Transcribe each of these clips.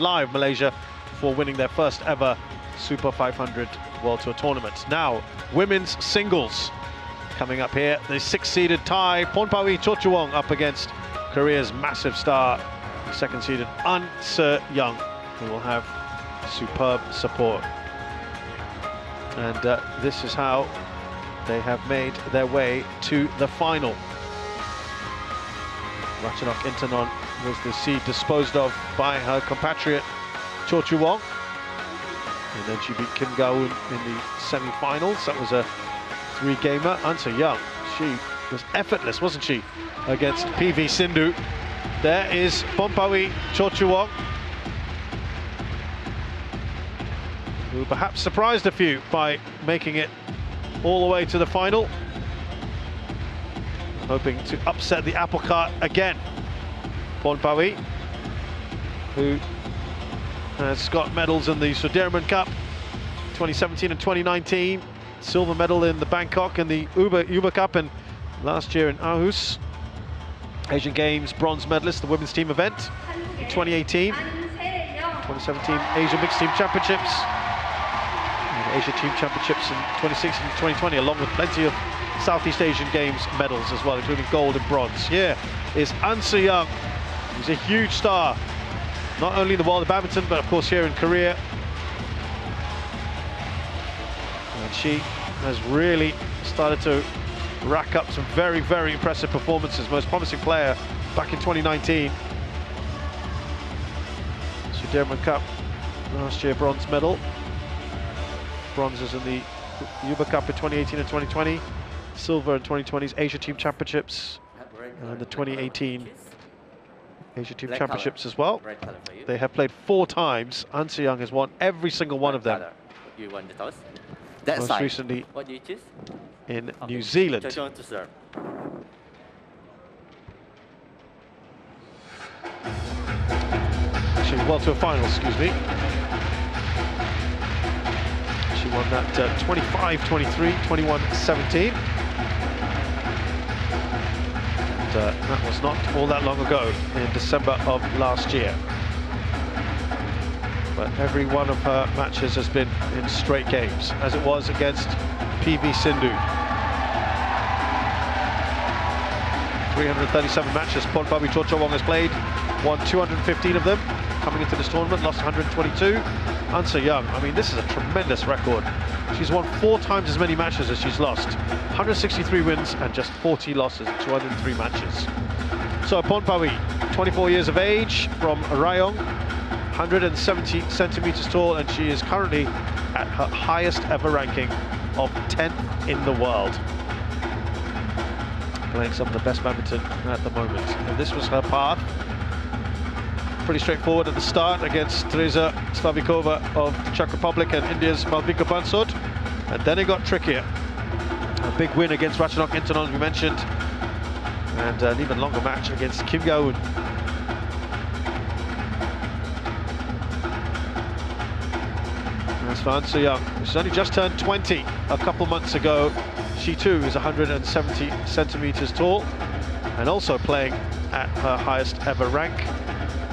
live Malaysia for winning their first ever Super 500 World Tour tournament. Now, women's singles coming up here. The six-seeded Thai Pornpawee Chochuwong up against Korea's massive star, second-seeded An Se Young, who will have superb support. And uh, this is how they have made their way to the final. Ratchanok Intanon was the seed disposed of by her compatriot Chochuwong. And then she beat Kim Ga-eun in the semi-finals. That was a three-gamer. An Se Young, she was effortless, wasn't she, against PV Sindhu. There is Pornpawi Cho Chu Wong, who perhaps surprised a few by making it all the way to the final. Hoping to upset the apple cart again. Pornpawee, who has got medals in the Sudirman Cup 2017 and 2019, silver medal in the Bangkok and the Uber, Uber Cup, and last year in Aarhus. Asian Games bronze medalist, the women's team event in 2018. 2017 Asia Mixed Team Championships, Asia Team Championships in 2016 and 2020, along with plenty of Southeast Asian Games medals as well, including gold and bronze. Here is An Young He's a huge star, not only in the world of badminton, but of course here in Korea. And she has really started to rack up some very, very impressive performances. Most promising player back in 2019. Sudirman Cup, last year bronze medal. Bronzes in the Uber Cup in 2018 and 2020. Silver in 2020's Asia Team Championships and the 2018 Asia Team Championships as well. They have played four times. An Se Young has won every single one of them. You won the toss. That Most side. recently What do you choose? in Okay. New Zealand. Cho to serve. Actually, well to a final, excuse me. She won that uh, 25-23, 21-17. Uh, that was not all that long ago, in December of last year. But every one of her matches has been in straight games, as it was against PV Sindhu. 337 matches Pornpawee Chochuwong has played, won 215 of them coming into this tournament, lost 122. An Se Young, I mean, this is a tremendous record. She's won four times as many matches as she's lost. 163 wins and just 40 losses in 203 matches. So Pornpawee, 24 years of age, from Rayong, 170 centimeters tall, and she is currently at her highest ever ranking of 10th in the world playing some of the best badminton at the moment. And this was her path. Pretty straightforward at the start against Teresa Slavikova of Czech Republic and India's Malvika Bansod. And then it got trickier. A big win against Ratchanok Intanon, we mentioned. And an even longer match against Kim Ga-eun. That's An Young. She's only just turned 20 a couple months ago. She too is 170 centimeters tall and also playing at her highest ever rank.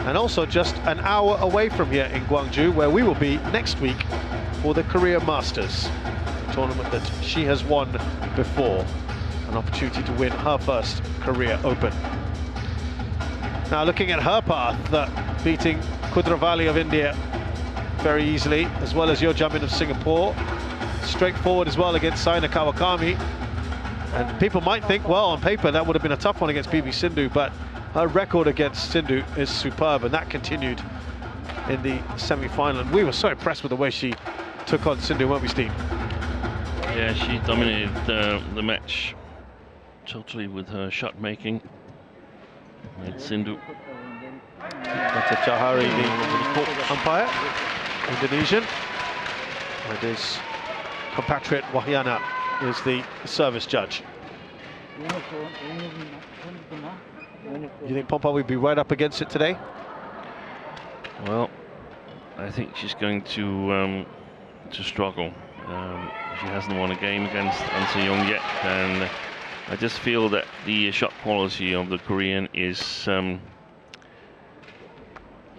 And also just an hour away from here in Gwangju, where we will be next week for the Korea Masters, tournament that she has won before. An opportunity to win her first Korea Open. Now looking at her path, uh, beating Kudravali of India very easily, as well as Yeo Jia Min of Singapore. Straightforward as well against Saena Kawakami. And people might think, well, on paper, that would have been a tough one against PV Sindhu, but her record against Sindhu is superb, and that continued in the semi-final. And we were so impressed with the way she took on Sindhu, weren't we, Steve? Yeah, she dominated uh, the match totally with her shot making. Made Sindhu. Dr. Jahari, the umpire, Indonesian. And his compatriot Wahyana is the service judge. Do you think Pompa will be right up against it today? Well, I think she's going to um, to struggle. Um, she hasn't won a game against An Young yet, and I just feel that the shot quality of the Korean is um,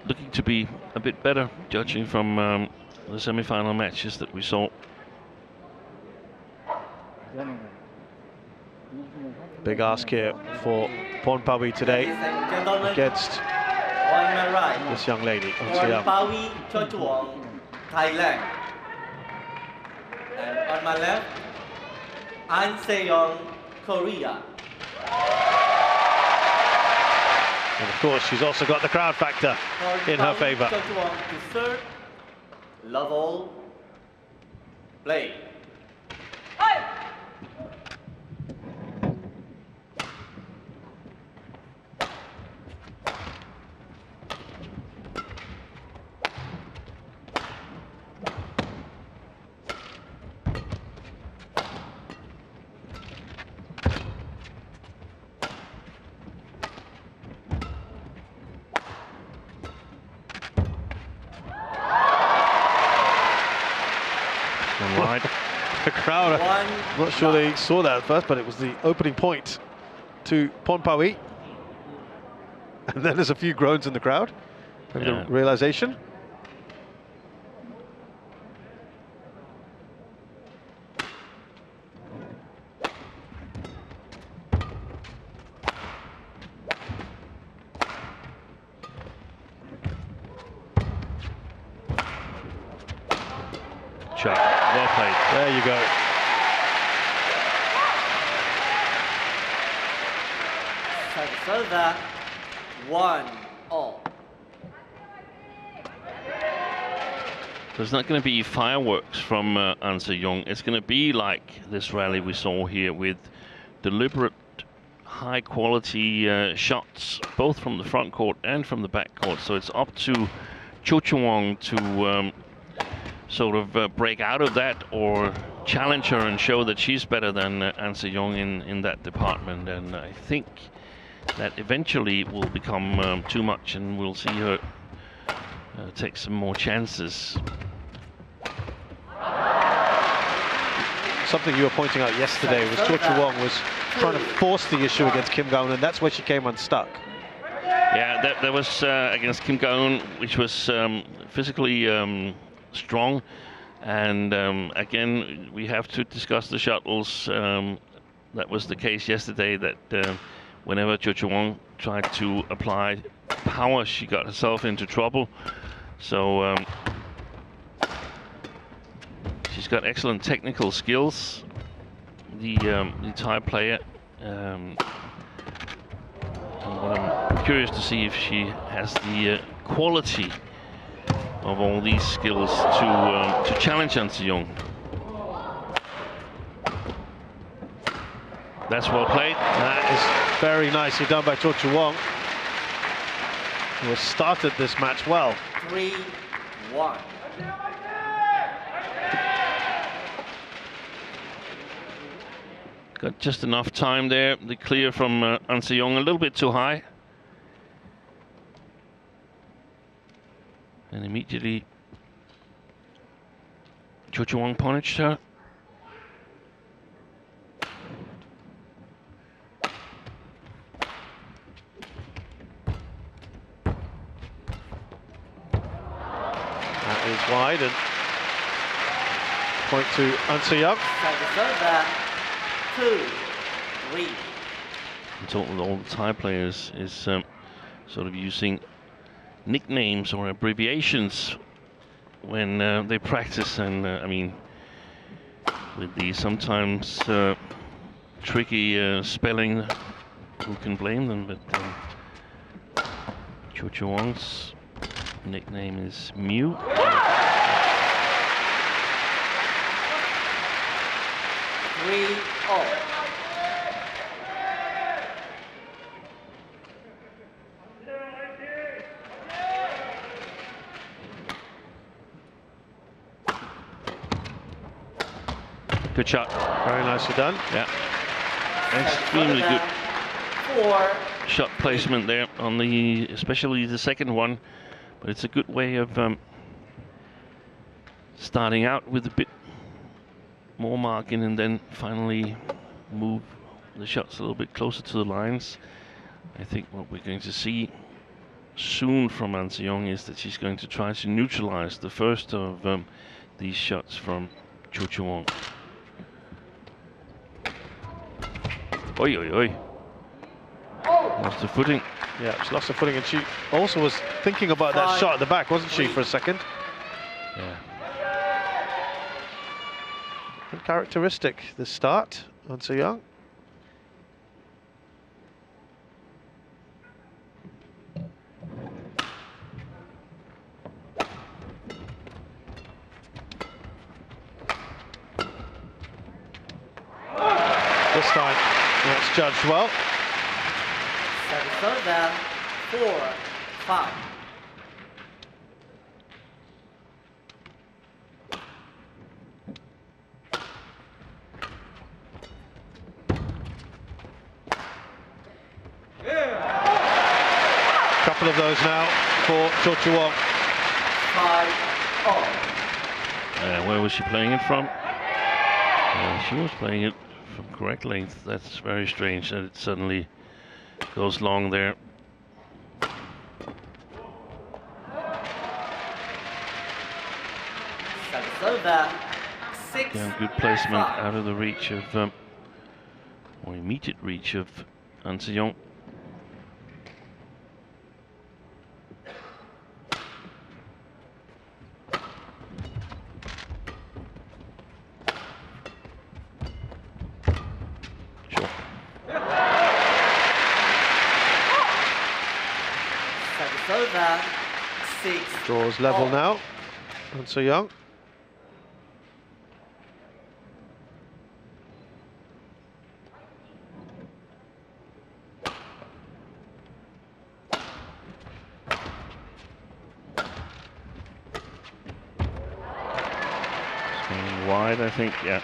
looking to be a bit better, judging from um, the semi-final matches that we saw. Big ask here for Pornpawee today Ladies and gentlemen, against on my right, this young lady. Oh, Siam. Pawi Chochuwong, Thailand. And on my left, An Seong, Korea. And of course, she's also got the crowd factor in her favour. Chochuwong to serve. Love all. Play. One sure they saw that at first, but it was the opening point to Pornpawee. And then there's a few groans in the crowd. And Yeah. the realization. Shot. Well played. There you go. So that one all. There's not going to be fireworks from uh, An Se-young. It's going to be like this rally we saw here with deliberate, high quality uh, shots, both from the front court and from the back court. So it's up to Chochuwong to um, sort of uh, break out of that or challenge her and show that she's better than uh, An Se-young in, in that department. And I think that eventually will become um, too much and we'll see her uh, take some more chances. Something you were pointing out yesterday was Chochuwong was trying to force the issue against Kim Ga-eun, and that's where she came unstuck. Yeah, that, that was uh, against Kim Ga-eun, which was um, physically um, strong. And um, again, we have to discuss the shuttles. Um, that was the case yesterday. That uh, whenever Chochuwong tried to apply power, she got herself into trouble. So um, she's got excellent technical skills. The um, the Thai player. Um, I'm curious to see if she has the uh, quality of all these skills to um, to challenge An Se-young. That's well played. That is very nicely done by Chu Wong, who has started this match well. Three, one. Got just enough time there. The clear from uh, An Se-young a little bit too high. And immediately Chochuwong punished her. That is wide and point to An Se-young. Two, three. and talk with all the Thai players is um, sort of using nicknames or abbreviations when uh, they practice. And uh, I mean, with the sometimes uh, tricky uh, spelling, who can blame them? But um, Chochuwong's nickname is Mew. Three, all. Good shot. Very nicely done. Yeah. Extremely good Four, shot placement there on the, especially the second one. But it's a good way of um, starting out with a bit more marking and then finally move the shots a little bit closer to the lines. I think what we're going to see soon from An Se Young is that she's going to try to neutralize the first of um, these shots from Chochuwong. Oi, oi, oi. Lost the footing. Yeah, she lost her footing, and she also was thinking about that Five, shot at the back, wasn't she, for a second? Yeah. Uncharacteristic, the start, An Se Young. This time, that's judged well. Service over, four, five. Couple of those now for Cho Five, all. Uh, where was she playing it from? Uh, she was playing it from correct length. That's very strange that it suddenly goes long there. Six, Yeah, good placement five. out of the reach of, um, or immediate reach of An Se Young. Sure. Service over, six, level all. now. And so Young. Swinging wide, I think, yeah.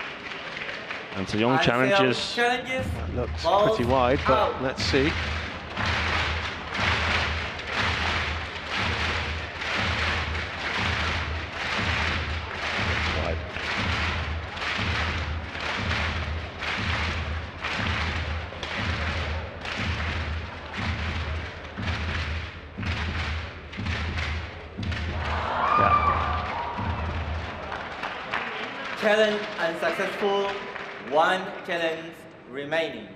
An Se Young Young challenges. Challenges. Looks Balls pretty wide, but out. let's see. Wide. Yeah, Challenge unsuccessful. One challenge remaining.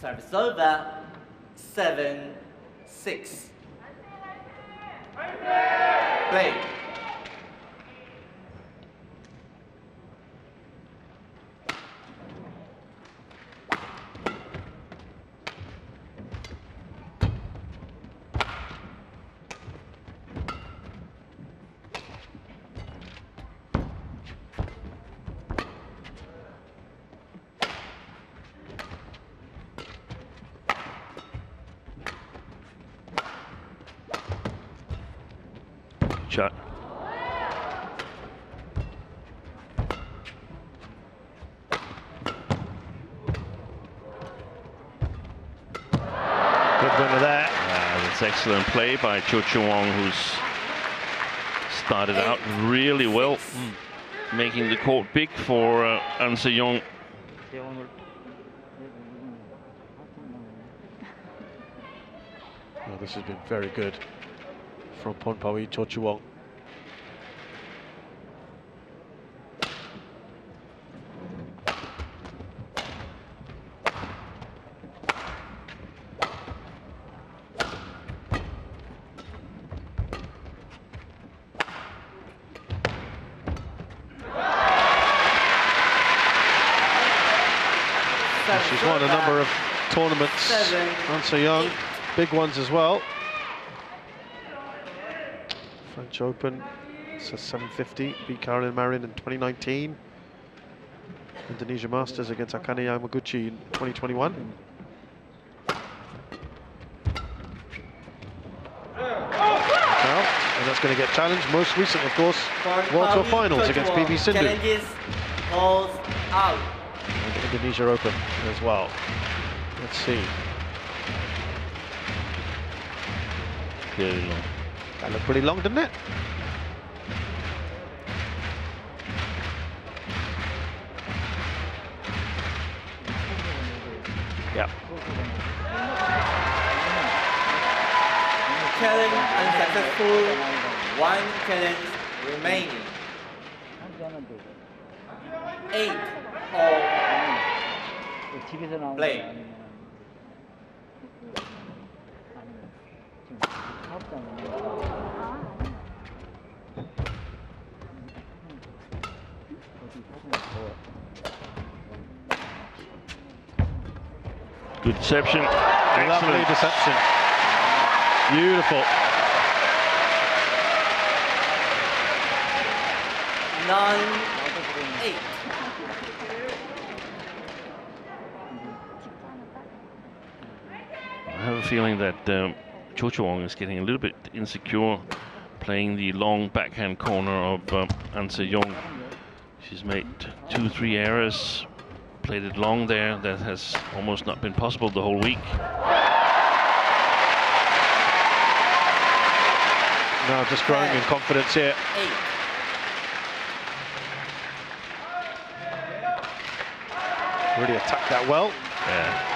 Service over. Seven, six. Play. Excellent play by Chochuwong, who's started out really well, making the court big for uh, An Se Young. Oh, this has been very good from Pornpawee Chochuwong. Seven, An Young, big ones as well. French Open, it's a 750, beat Carolina Marin in 2019. Indonesia Masters against Akane Yamaguchi in 2021. Out, and that's going to get challenged. Most recent, of course, World Tour Finals against. PV Sindhu Challenges out. and Indonesia Open as well. Let's see. Clearly long. That looked pretty long, didn't it? Yeah. challenge unsuccessful. One challenge remaining. Eight all. 집 Good deception. Excellent. Lovely deception. Beautiful. Nine, eight. I have a feeling that um, Cho Cho is getting a little bit insecure playing the long backhand corner of um, An Se Young. She's made two, three errors, played it long there. That has almost not been possible the whole week. Now just growing in confidence here. Eight. Really attacked that well. Yeah.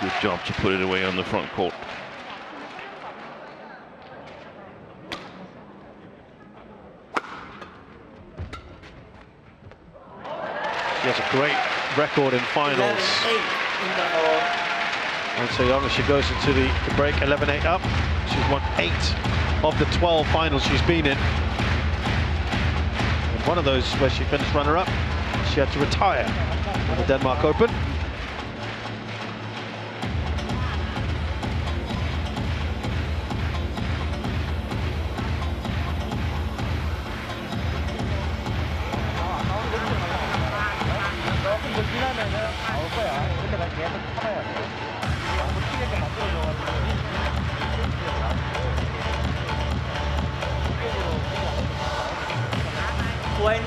Good job to put it away on the front court. Has a great record in finals. And so young she goes into the, the break 11-8 up. She's won eight of the 12 finals she's been in. And one of those where she finished runner-up, she had to retire in the Denmark Open.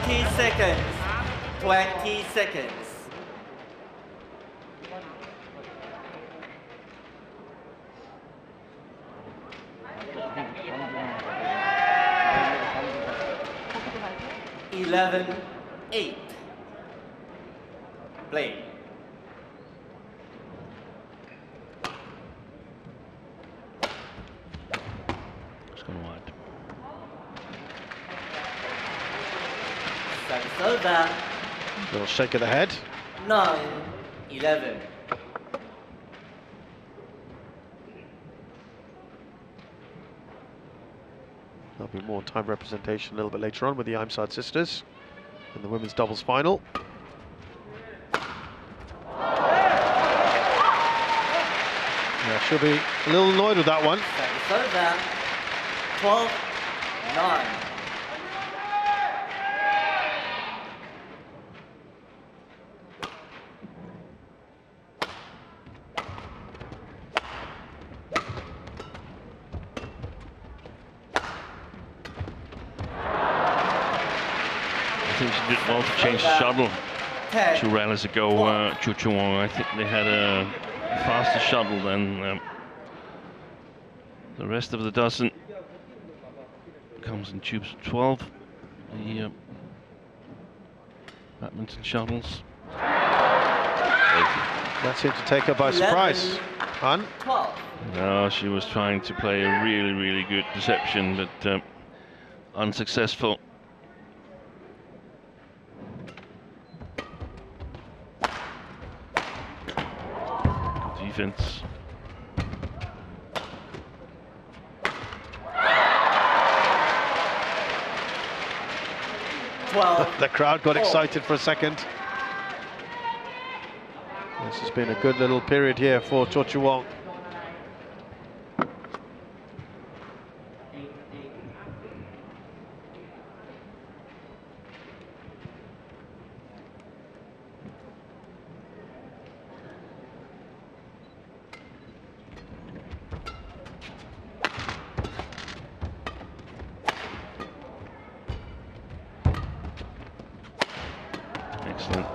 20 seconds. 20 seconds. Eleven shake of the head. Nine, 11. There'll be more time representation a little bit later on with the Aimsaard sisters in the women's doubles final. Yeah, she'll be a little annoyed with that one. 12, 9. Shuttle Ten. two rallies ago. Uh, Chu Chu I think they had a faster shuttle than um, the rest of the dozen. Comes in tubes of 12. The uh, badminton shuttles. That seemed to take her by surprise. Han? Twelve. No, she was trying to play a really, really good deception, but um, unsuccessful. Defense. Twelve. The crowd got Oh. excited for a second. This has been a good little period here for Chochuwong. Excellent.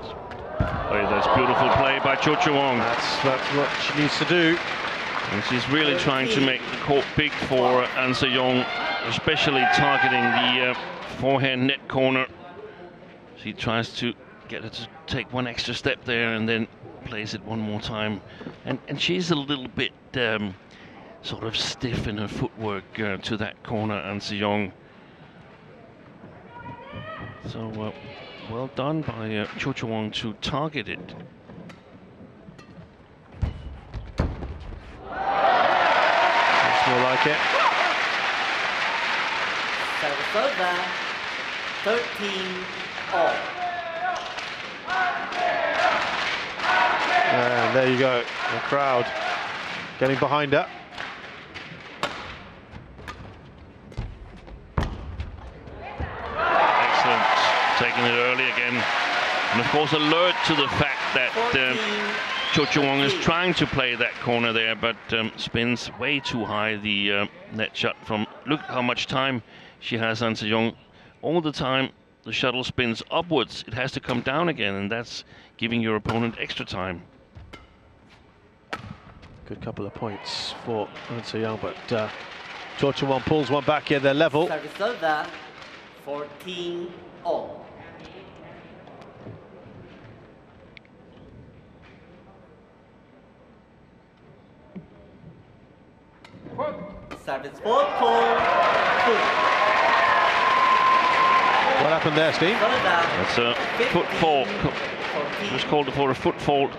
Oh, that's beautiful play by Chochuwong. That's, that's what she needs to do. And she's really trying to make the court big for An Se Young, especially targeting the uh, forehand net corner. She tries to get her to take one extra step there and then plays it one more time. And and she's a little bit um, sort of stiff in her footwork uh, to that corner, An Se Young. So uh, well done by uh, Chochuwong to target it. Like it. Service over. 13 all. And there you go. The crowd getting behind her. Excellent. Taking it early again. And of course alert to the fact that um, 14 Chochuwong is trying to play that corner there, but um, spins way too high the uh, net shot from. Look how much time she has, An Se Young. All the time the shuttle spins upwards, it has to come down again, and that's giving your opponent extra time. Good couple of points for An Young, but uh, Cho Cho pulls one back here. They're level. Service 14 all. Service four core. Two. What happened there, Steve? That's a foot fault. 14. Just called for a foot fault.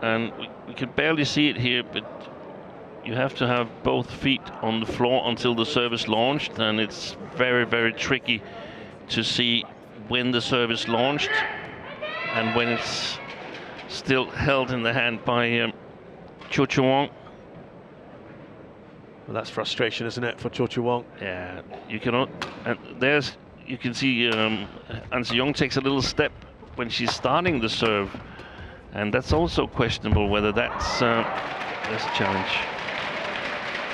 And we, we can barely see it here, but you have to have both feet on the floor until the service launched, and it's very, very tricky to see when the service launched and when it's still held in the hand by um, Chochuwong. Well, that's frustration, isn't it, for Chochuwong? Yeah, you cannot. And there's, you can see um, An Se Young takes a little step when she's starting the serve, and that's also questionable whether that's uh, there's a challenge,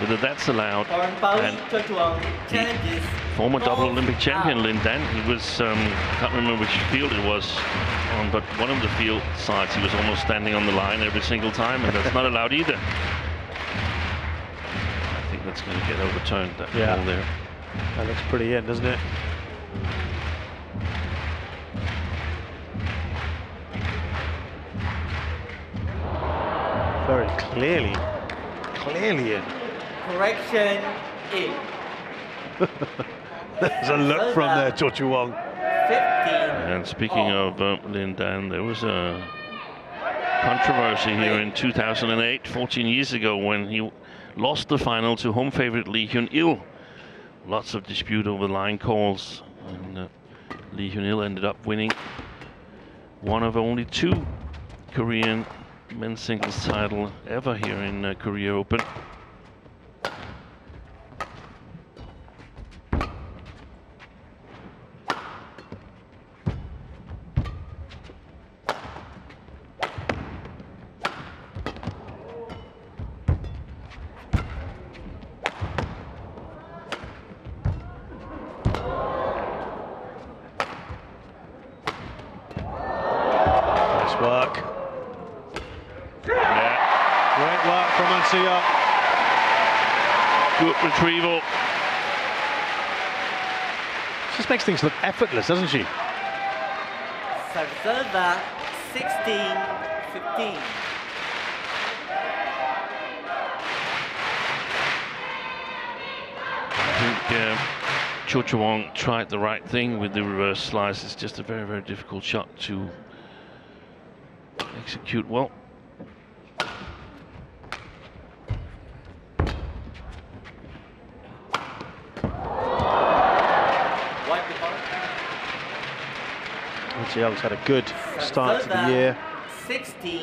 whether that's allowed. And Chochuwong former double Olympic champion out. Lin Dan, he was um, can't remember which field it was on, but one of the field sides he was almost standing on the line every single time, and that's not allowed either. I that's going to get overturned. That Yeah. ball there. That looks pretty in, doesn't it? Very clearly, clearly in. Correction in. There's a look from there, Chochuwong. 15. And speaking all. of uh, Lin Dan, there was a controversy here in 2008, 14 years ago, when he lost the final to home favorite Lee Hyun Il. Lots of dispute over the line calls, and uh, Lee Hyun Il ended up winning one of only two Korean men's singles title ever here in uh, Korea Open. Makes things look effortless, doesn't she? Service over. 16. 15. I think uh, Chochuwong tried the right thing with the reverse slice. It's just a very, very difficult shot to execute well. White before. Se had a good start to the year, 16.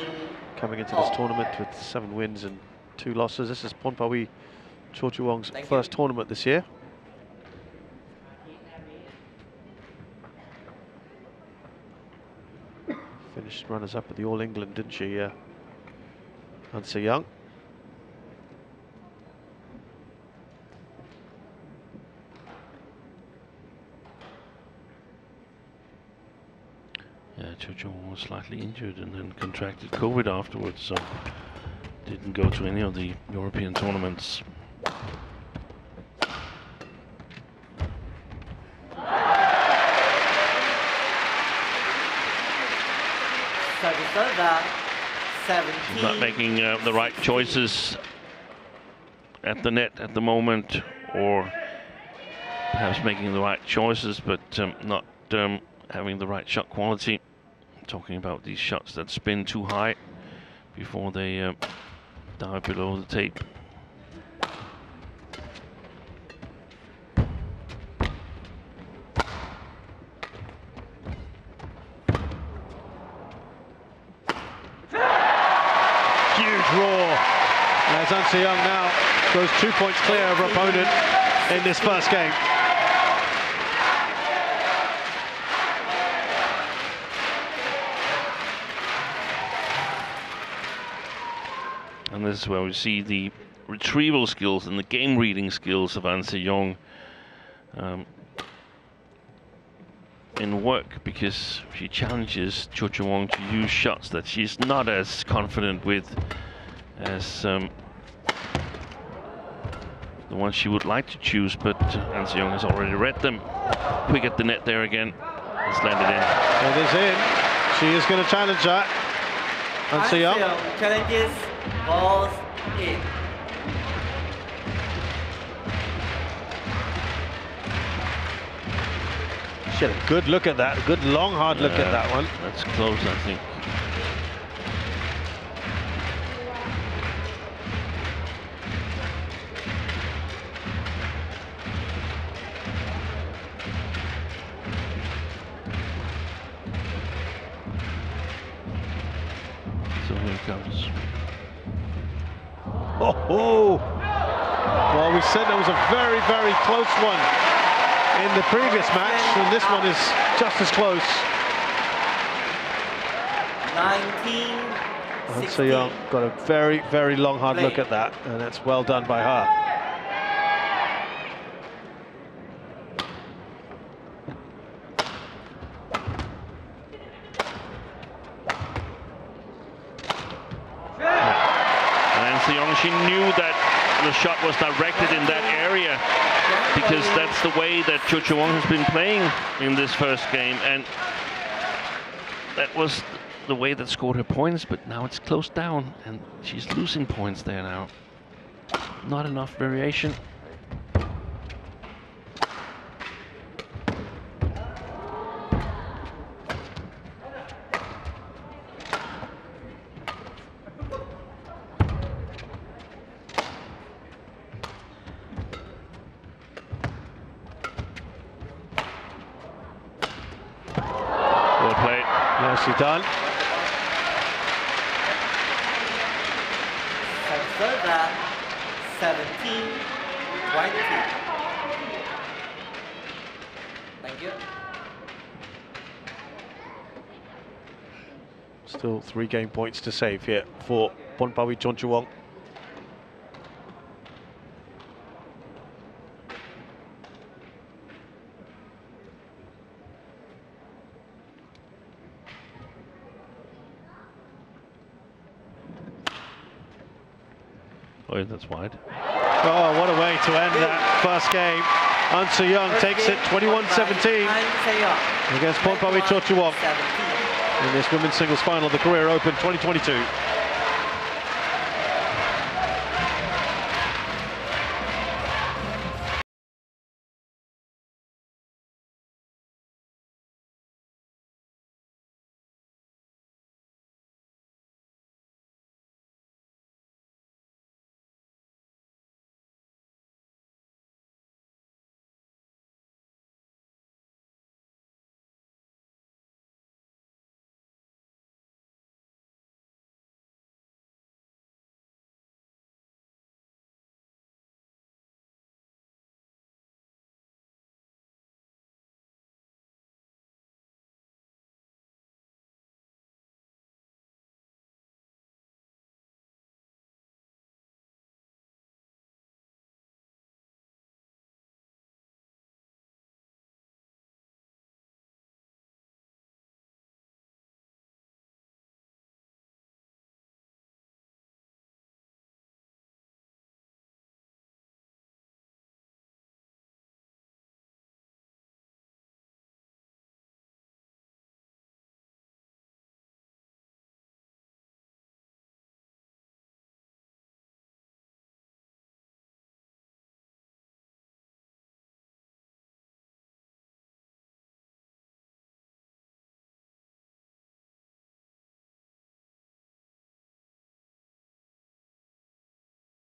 coming into this tournament with seven wins and two losses. This is Ponpawi Cho Cho Wong's you. first tournament this year. Finished runners-up at the All England, didn't she, uh, Young? Yeah, Cho Cho Wong was slightly injured and then contracted COVID afterwards, so didn't go to any of the European tournaments. 17. Not making uh, the right choices at the net at the moment, or perhaps making the right choices, but um, not um, having the right shot quality. Talking about these shots that spin too high before they uh, dive below the tape. Huge roar as An Se Young now goes two points clear of opponent in this first game. Is where we see the retrieval skills and the game reading skills of An Se Young um, in work because she challenges Chochuwong to use shots that she's not as confident with as um, the ones she would like to choose, but An Se Young has already read them. Quick at the net there again. It's landed in. It is in. She is going to challenge that. An Se Young. Anseong challenges balls in. She had a good look at that, good long hard look at that one. That's close, I think. Close one in the previous match, and this one is just as close. 19, And 16. so Young got a very, very long, hard look at that, and that's well done by her. And An Young, she knew that the shot was directed in that area because that's the way that Chochuwong has been playing in this first game, and that was the way that scored her points. But now it's closed down, and she's losing points there now. Not enough variation. Well played. Nicely done. Further, 17, 20. Thank you. Still three game points to save here for Pornpawee Chochuwong. Oh, yeah, that's wide. Oh, what a way to end that first game. An Se Young takes it 21-17 against Pornpawee Chochuwong 17. In this women's singles final of the Korea Open 2022.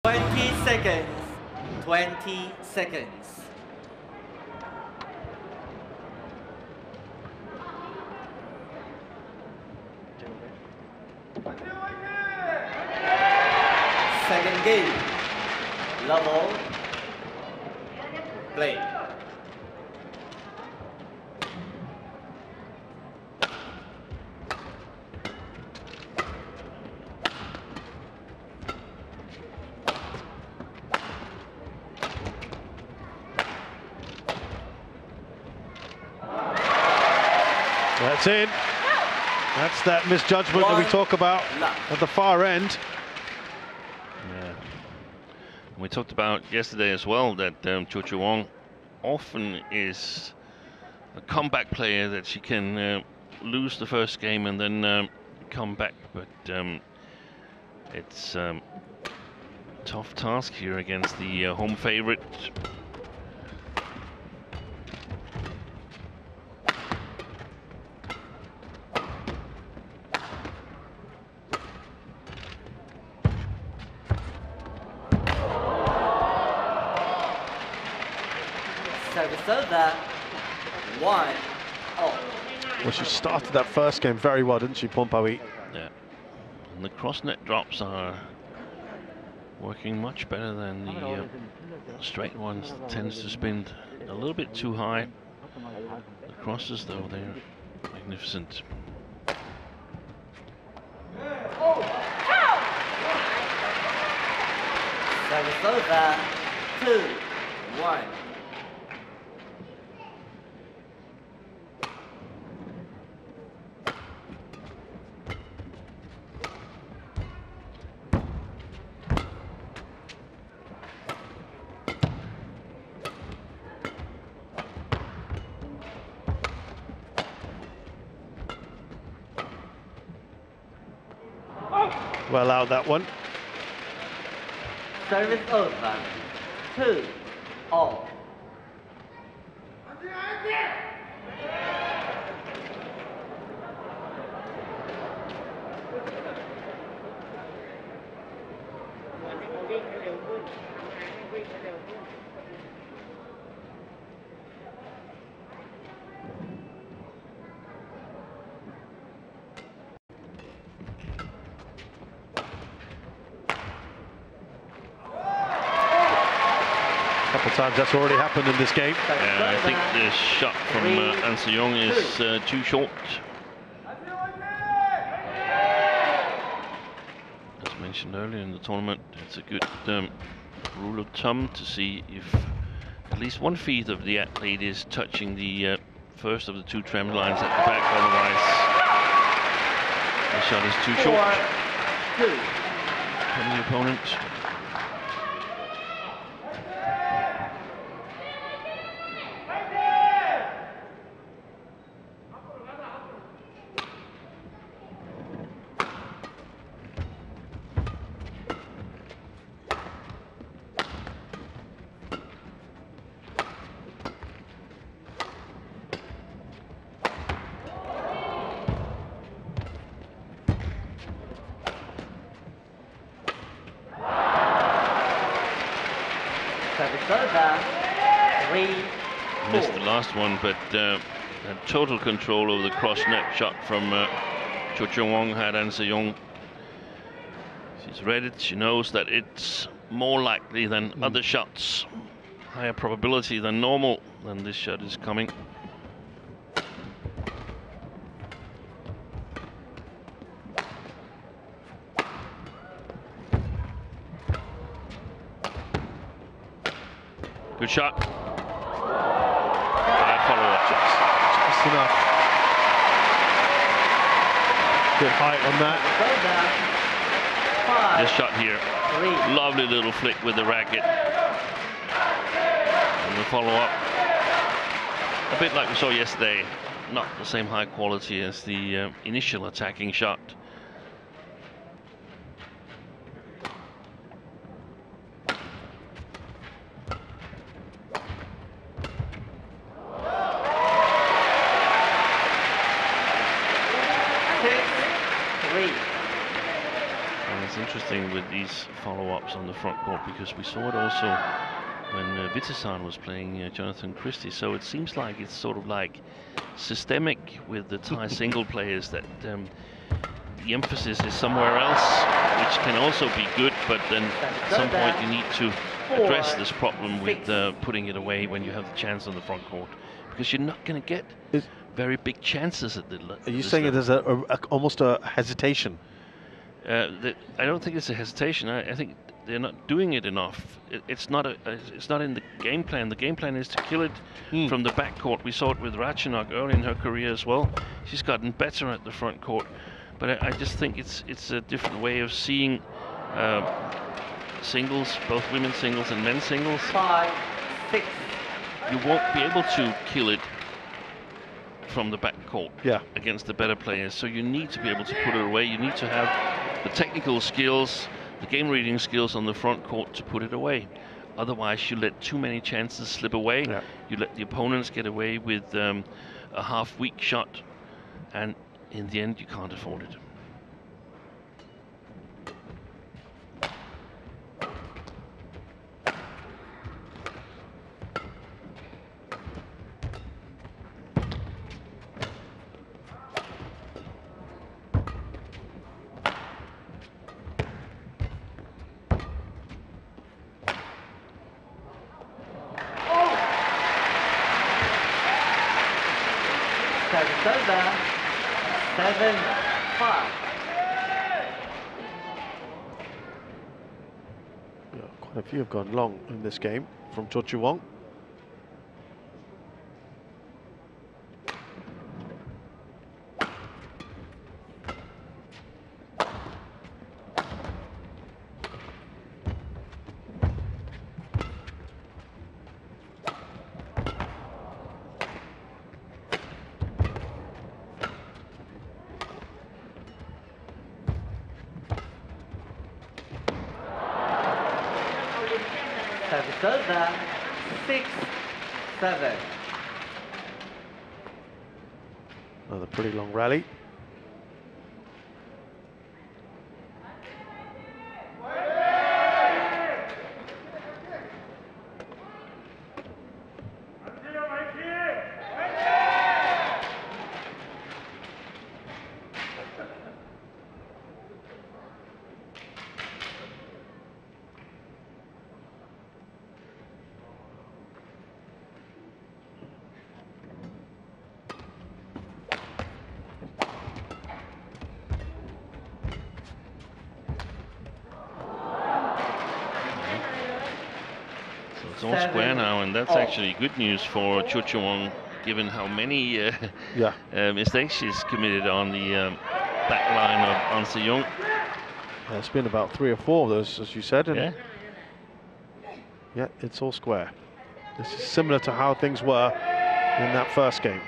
20 seconds. 20 seconds. Second game. Level. Play. That's in. That's that misjudgment that we talk about at the far end. Yeah. We talked about yesterday as well that um, Chochuwong often is a comeback player that she can uh, lose the first game and then um, come back, but um, it's um, tough task here against the uh, home favorite. Well, she started that first game very well, didn't she, Pornpawee? Yeah. And the cross net drops are working much better than the uh, straight ones. Tends to spin a little bit too high. The crosses, though, they're magnificent. Service over. Two. One. That one. Service over. Two. All. A couple of times that's already happened in this game. Yeah, I think the shot from uh, An Se-young is uh, too short. As mentioned earlier in the tournament, it's a good um, rule of thumb to see if at least one feet of the athlete is touching the uh, first of the two tramlines at the back, otherwise the shot is too Four. short Two. from the opponent. But uh, had total control over the cross net shot from uh, Chochuwong had An Se-young. She's read it, she knows that it's more likely than other shots, higher probability than normal, than this shot is coming. Good shot. Bad follow-up. Just enough. Good height on that. This shot here. Lovely little flick with the racket. And the follow-up. A bit like we saw yesterday. Not the same high quality as the uh, initial attacking shot. Six. Three. And it's interesting with these follow-ups on the front court because we saw it also when uh, Vitidsarn was playing uh, Jonathan Christie. So it seems like it's sort of like systemic with the Thai single players that um, the emphasis is somewhere else, which can also be good, but then at some point you need to address this problem with uh, putting it away when you have the chance on the front court because you're not going to get Is- very big chances at the. le- Are you saying level. there's a, a, a almost a hesitation? Uh, that I don't think it's a hesitation. I, I think they're not doing it enough. It, it's not a. It's not in the game plan. The game plan is to kill it Hmm. from the back court. We saw it with Ratchanok early in her career as well. She's gotten better at the front court, but I, I just think it's it's a different way of seeing uh, singles, both women's singles and men's singles. Five, six, You won't be able to kill it from the backcourt Yeah. against the better players. So you need to be able to put it away. You need to have the technical skills, the game reading skills on the front court to put it away. Otherwise, you let too many chances slip away. Yeah. You let the opponents get away with um, a half weak shot, and in the end, you can't afford it. Gone long in this game from Cho Service over, six, seven. Another pretty long rally. So it's all Seven, square now, and that's all. actually good news for Chochuwong, given how many uh, Yeah. uh, mistakes she's committed on the um, back line of An Se Young. Yeah, it's been about three or four of those, as you said. And Yeah. yeah, it's all square. This is similar to how things were in that first game.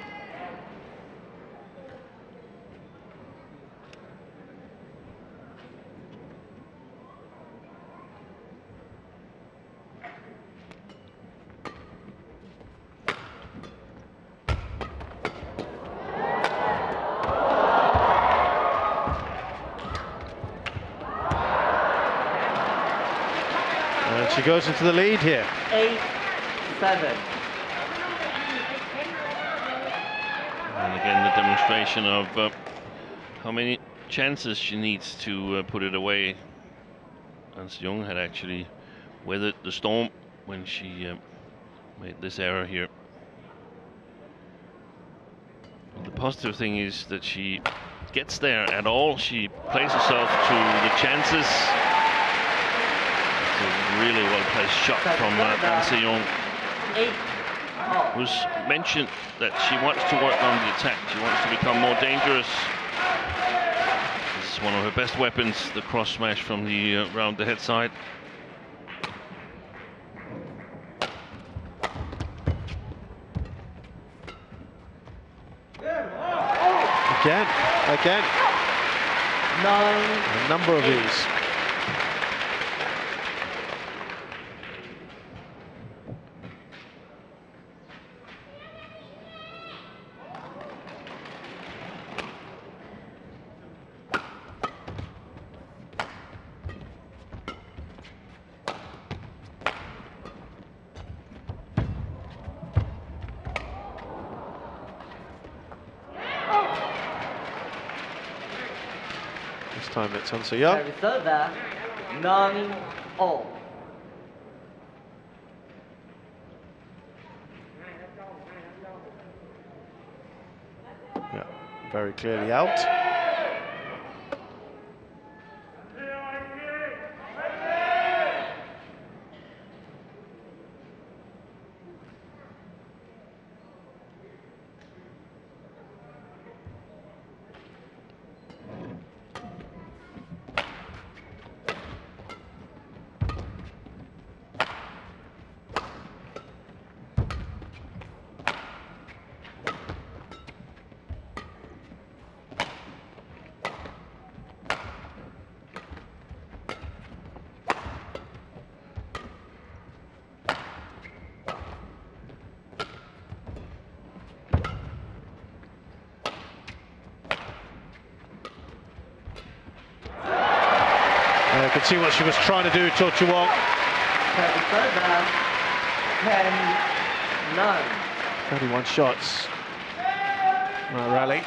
Goes into the lead here. Eight, seven. And again, the demonstration of uh, how many chances she needs to uh, put it away. An Se Young had actually weathered the storm when she uh, made this error here. The positive thing is that she gets there at all. She plays herself to the chances. It's a really well-placed shot from uh, An Se Young Eight, all. who's mentioned that she wants to work on the attack. She wants to become more dangerous. This is one of her best weapons, the cross smash from the uh, round the head side. Again, again, Nine, a number of these. Time it's An Se Young. Service over, nine all. Yeah, very clearly out. She was trying to do, Chochuwong. Service ten, nine. 31 shots. Right,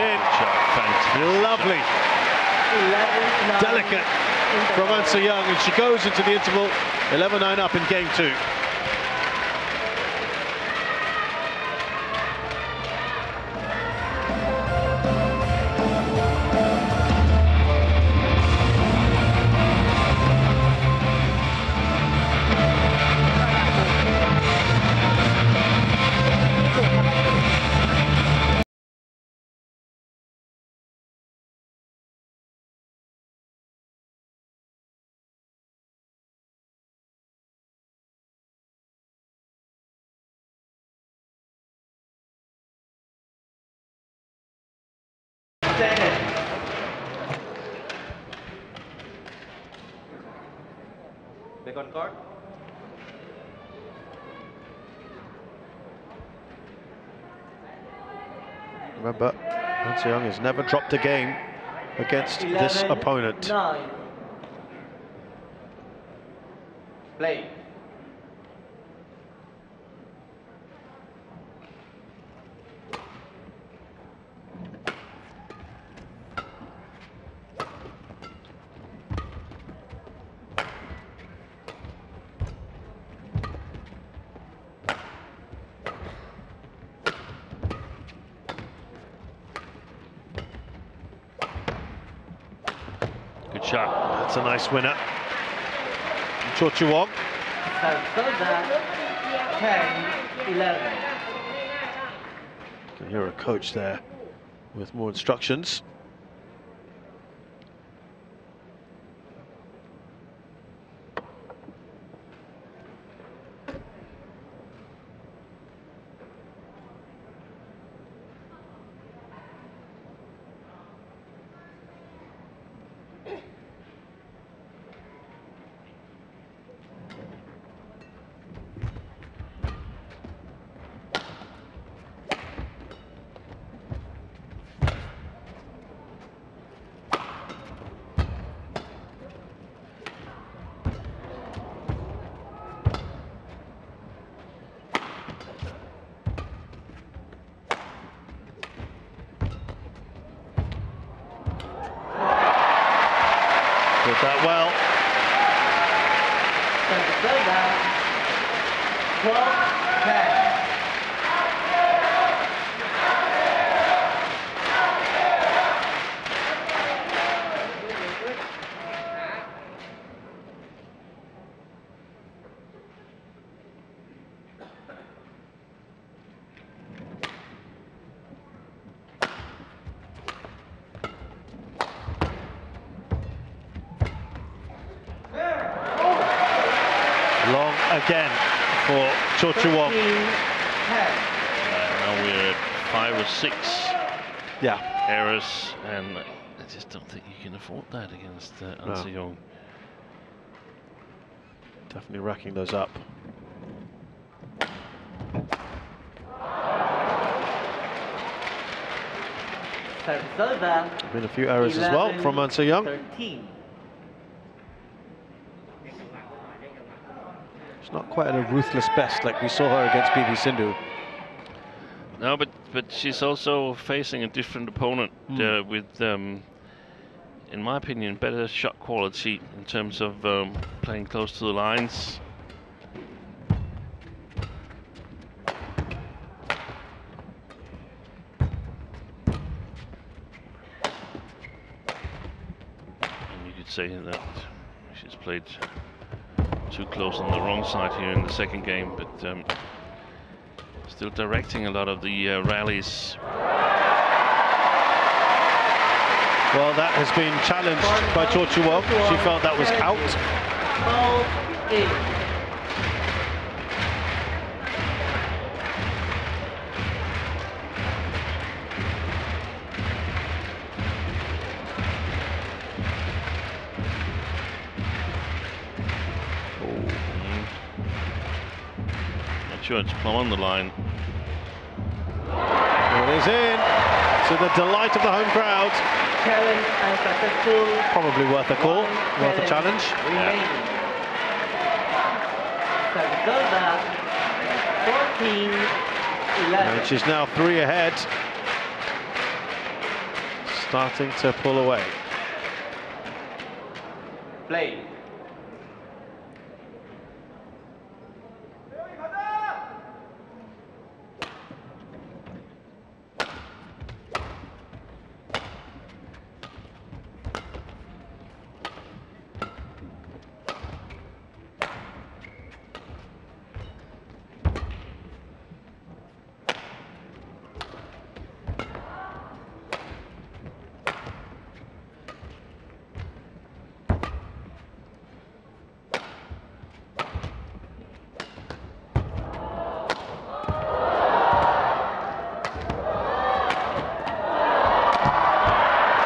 in. Lovely. 11, nine. Delicate from An Se Young, and she goes into the interval 11-9 up in game two. Young has never dropped a game against this opponent. Nine. Play. That's a nice winner. Chochuwong. Service over, ten, eleven. Can hear a coach there with more instructions. Did that well. Service over, twelve, ten. Long again for Chochuwong. 15, ten. Uh, now we're at five or six Yeah. errors, and I just don't think you can afford that against uh, No. An Se-young. Definitely racking those up. Been a few errors as well from 11, An Se-young. 13. It's not quite at a ruthless best like we saw her against PV Sindhu. No, but but she's also facing a different opponent Hmm. uh, with, um, in my opinion, better shot quality in terms of um, playing close to the lines. And you could say that she's played too close on the wrong side here in the second game, but. Um, Still directing a lot of the uh, rallies. Well, that has been challenged by Cho She felt that was out. 12 8. Mm. Not sure it's plumb on the line. It is in. To the delight of the home crowd. Challenge unsuccessful. Probably worth a call, One worth a challenge. Remaining. Service over. 14 11. And she's now three ahead. Starting to pull away. Play.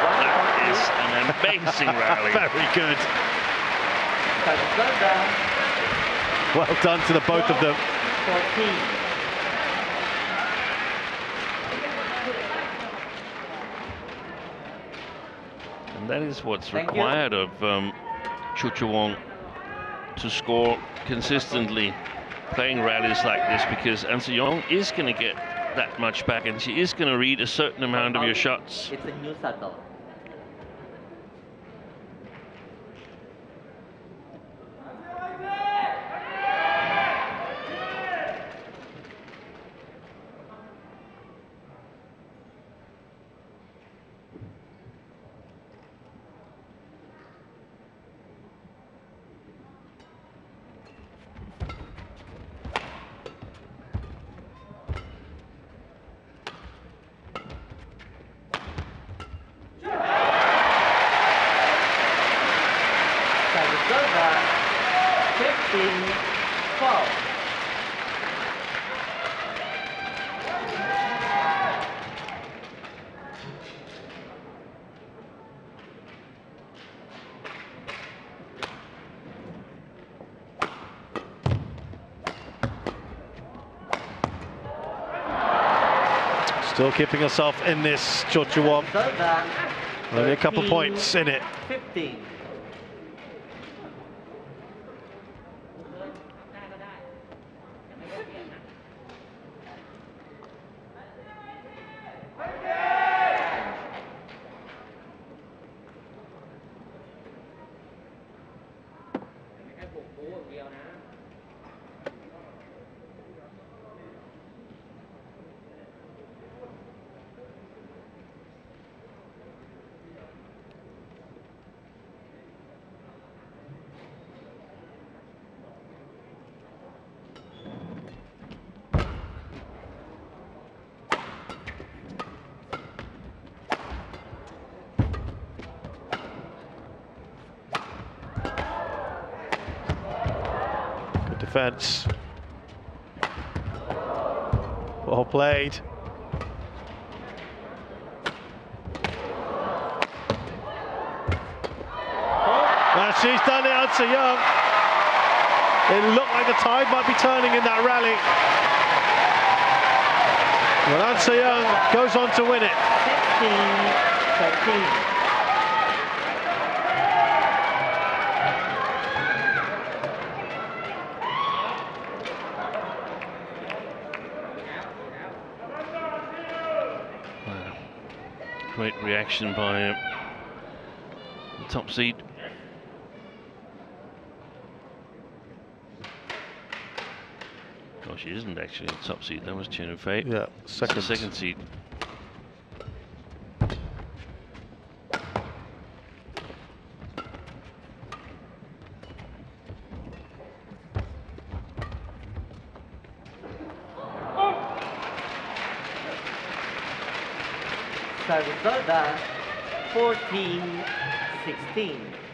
That is an amazing rally. Very good. Well done to the both of them. 14. And that is what's Thank you. required of um, Chochuwong to score consistently playing rallies like this because An Se-young is going to get that much back and she is going to read a certain amount of your shots. It's a new shuttle. Still keeping herself in this Cho Chuo. Only a couple points in it. 15. Good defense. Well played. And she's done it, An Se-young. It looked like the tide might be turning in that rally. But An Se-young goes on to win it. 16 13. Wow. Reaction by uh, the top seed. Oh, she isn't actually the top seed. That was Chen Yufei. Yeah, second. second seed. Sarasota 14 16.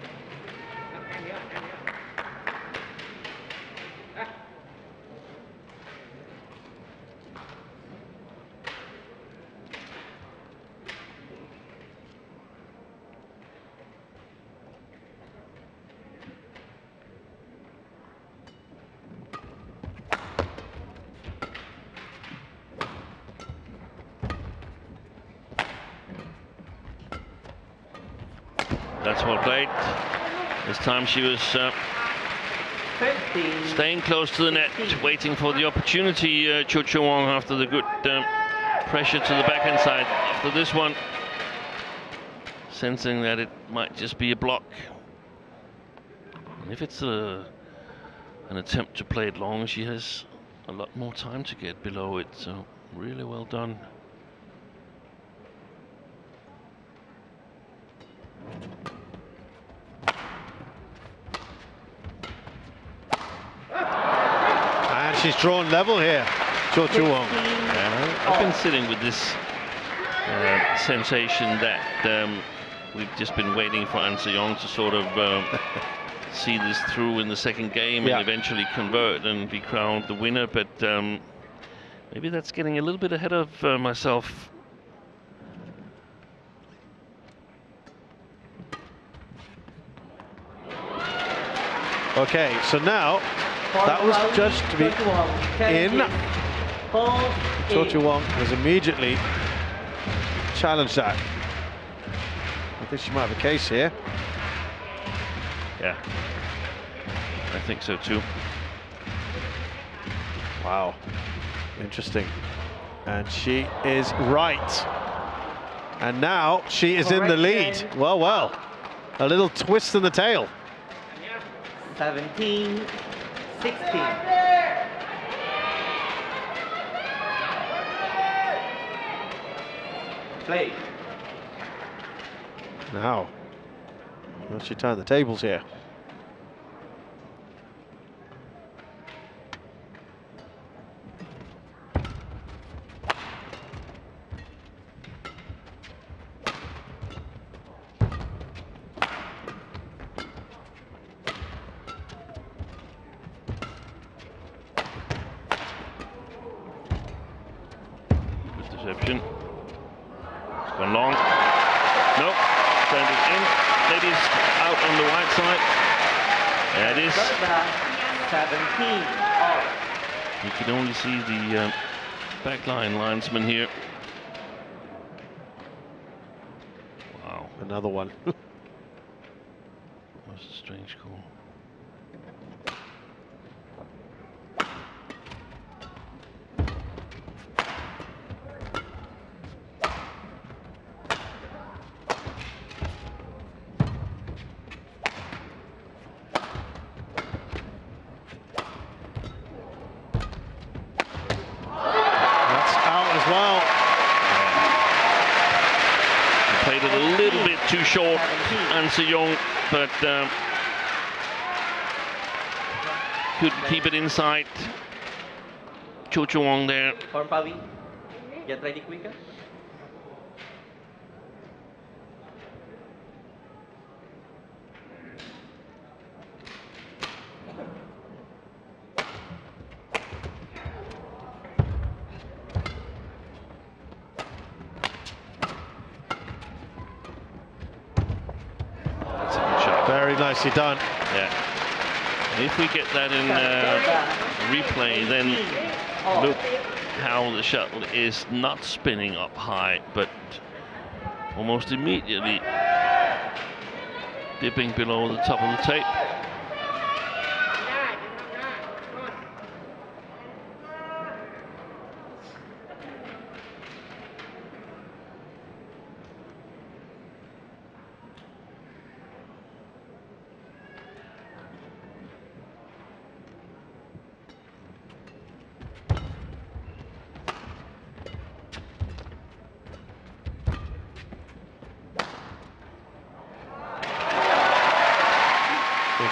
That's well played. This time she was uh, 15 staying close to the net, waiting for the opportunity. Uh, Chochuwong after the good um, pressure to the backhand side. After this one, sensing that it might just be a block. And if it's a, an attempt to play it long, she has a lot more time to get below it. So really well done. She's drawn level here. Chochuwong. Yeah, I've been sitting with this uh, sensation that um, we've just been waiting for An Se-young to sort of um, see this through in the second game Yeah. and eventually convert and be crowned the winner. But um, maybe that's getting a little bit ahead of uh, myself. Okay, so now that was judged to be in. Chochuwong has immediately challenged that. I think she might have a case here. Yeah, I think so too. Wow, interesting. And she is right. And now she is in the lead. Correction. Well, well. A little twist in the tail. 17 16. Play. Now, well, she turned the tables here. Good deception. It's gone long. Nope. Turned it in. Maybe out on the right side. There it is. 17 all. You can only see the uh, backline linesman here. Wow, Another one. um, couldn't keep it inside. Cho Wong there. Pornpawee. Get ready quicker. Nicely done. Yeah. If we get that in uh, replay, then look how the shuttle is not spinning up high, but almost immediately dipping below the top of the tape.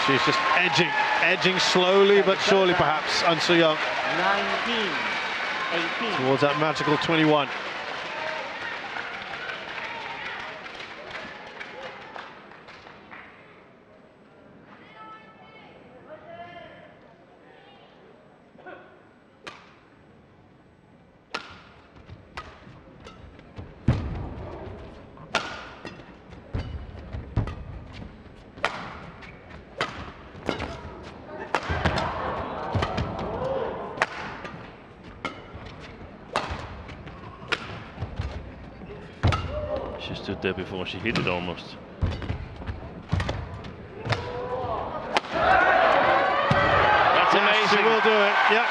She's just edging, edging slowly but surely perhaps, An Se-young 19, 18. towards that magical 21. There before she hit it almost. That's Yes, She will do it. Yeah.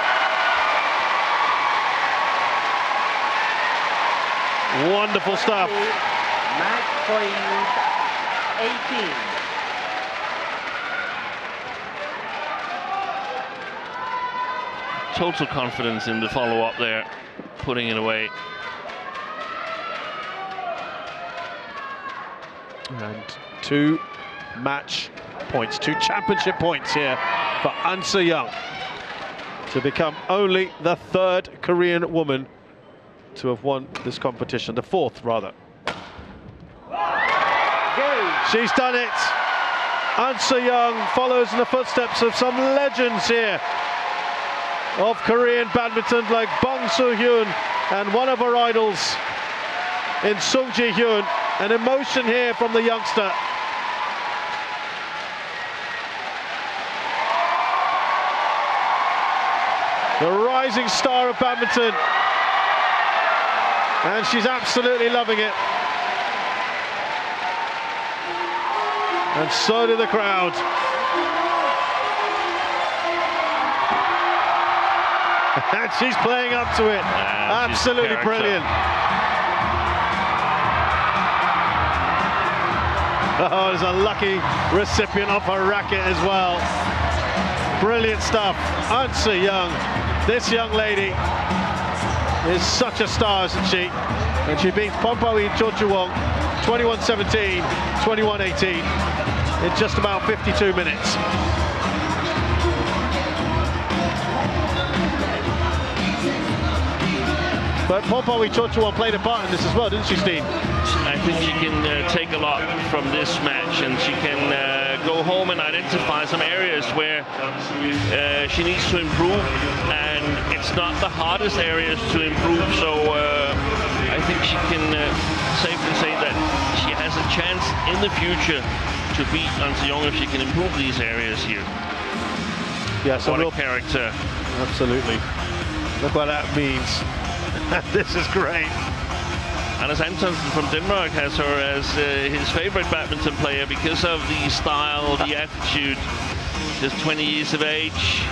Wonderful stuff. Match point 18. Total confidence in the follow-up there, putting it away. And two match points, two championship points here for An Se-young to become only the third Korean woman to have won this competition, the fourth rather. She's done it. An Se-young follows in the footsteps of some legends here of Korean badminton like Bang Soo-hyun and one of her idols in Sung Ji Hyun. An emotion here from the youngster. The rising star of badminton. And she's absolutely loving it. And so do the crowd. And she's playing up to it. She's absolutely brilliant. Oh, there's a lucky recipient of her racket as well. Brilliant stuff. An Se-young, this young lady is such a star, isn't she? And she beats Pornpawee Chochuwong 21-17, 21-18 in just about 52 minutes. But Pornpawee Chochuwong played a part in this as well, didn't she, Steve? I think she can uh, a lot from this match and she can uh, go home and identify some areas where uh, she needs to improve and it's not the hardest areas to improve so uh, I think she can uh, safely say that she has a chance in the future to beat An Se-young if she can improve these areas here. Yes, a What real a character. Absolutely. Look what that means. this is great. Anders Antonsen from Denmark has her as uh, his favorite badminton player because of the style, the attitude. Just 20 years of age.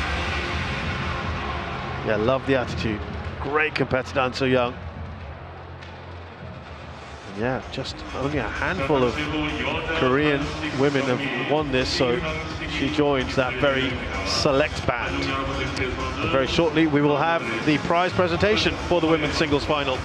Yeah, love the attitude. Great competitor, and so young. Yeah, just only a handful of Korean women have won this, so she joins that very select band. And very shortly, we will have the prize presentation for the women's singles final.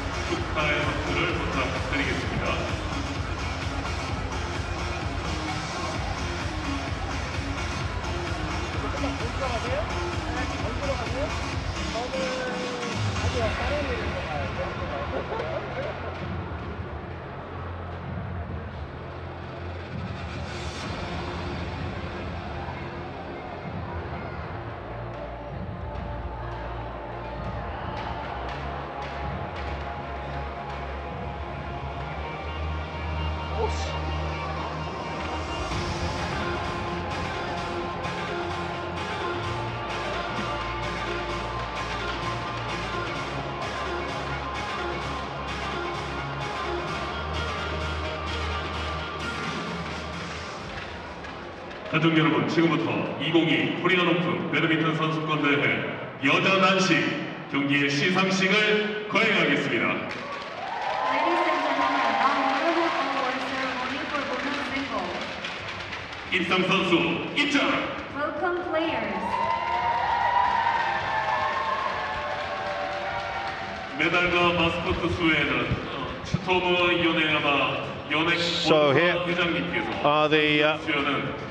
가족 여러분, 지금부터 2022 코리안 오픈 배드민턴 선수권 대회 여자 단식 경기의 시상식을 거행하겠습니다. Ladies and gentlemen, now we will award ceremony for women's single. 입상 선수 입장! Welcome players. 메달과 마스코트 수에는 어, 츠토무 요네야마 연행 So here 회장님께서 are the uh,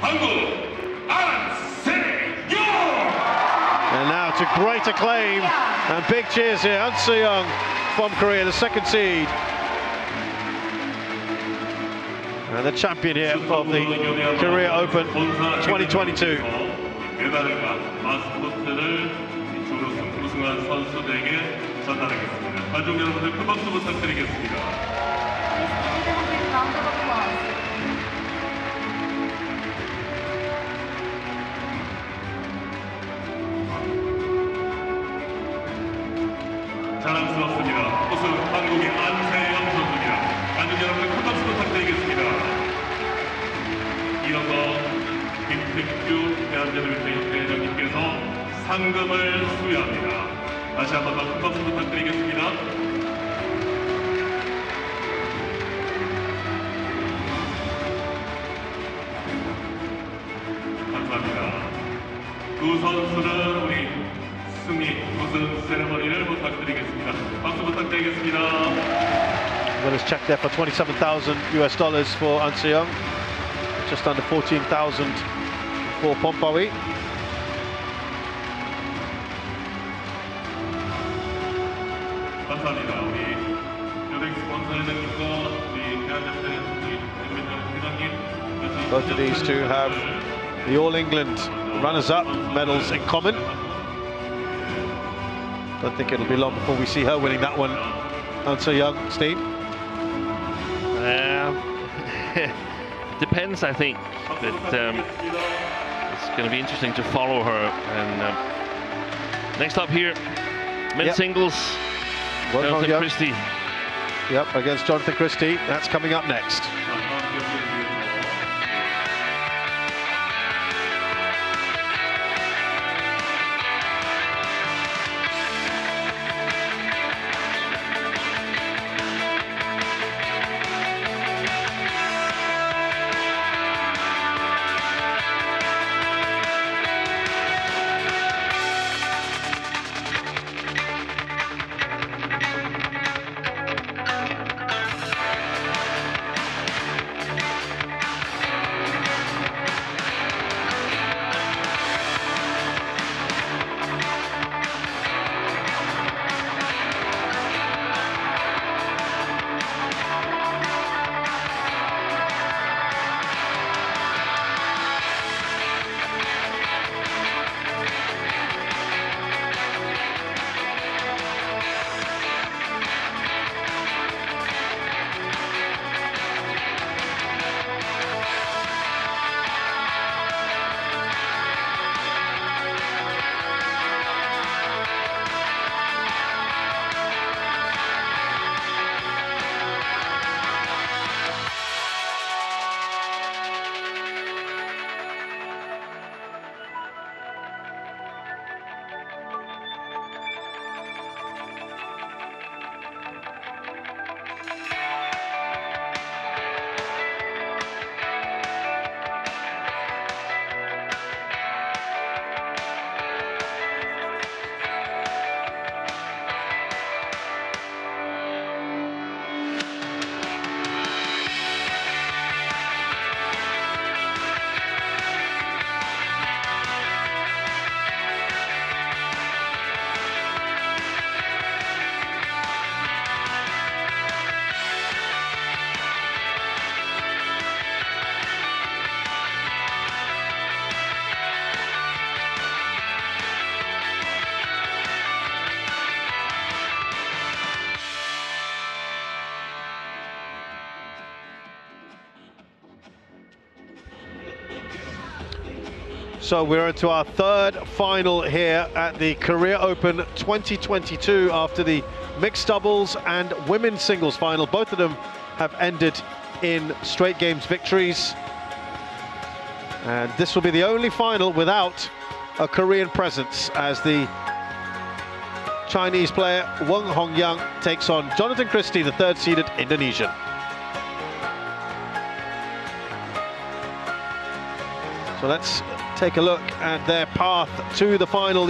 우승 한국 안세영 And now to great acclaim and big cheers here. An Young from Korea, the second seed. And the champion here of the Korea Open 2022. 메달과 마스코트를 준우승 우승한 선수들에게 전달하겠습니다. 관중 여러분들 큰 박수 부탁드리겠습니다. 자랑스럽습니다. 우승 한국의 안세영 선수입니다. 관중 여러분들 큰 박수 부탁드리겠습니다. 이어서 김택규 대한배드민턴협회 회장님께서 상금을 수여합니다. 다시 한 번 더 큰 박수 부탁드리겠습니다. Was checked check there for 27,000 US dollars for An Se-young. Just under 14,000 for Pornpawee. Both of these two have the All England runners-up medals in common. Don't think it'll be long before we see her winning that one. And young, Steve. Depends, I think. But um, it's going to be interesting to follow her. And um, next up here, men's Yep. singles, Well, Jonathan Christie. Yep, against Jonathan Christie. That's coming up next. So we're into our third final here at the Korea Open 2022 after the mixed doubles and women's singles final. Both of them have ended in straight games victories. And this will be the only final without a Korean presence as the Chinese player Wang Hongyang takes on Jonathan Christie, the third seeded Indonesian. So let's take a look at their path to the final.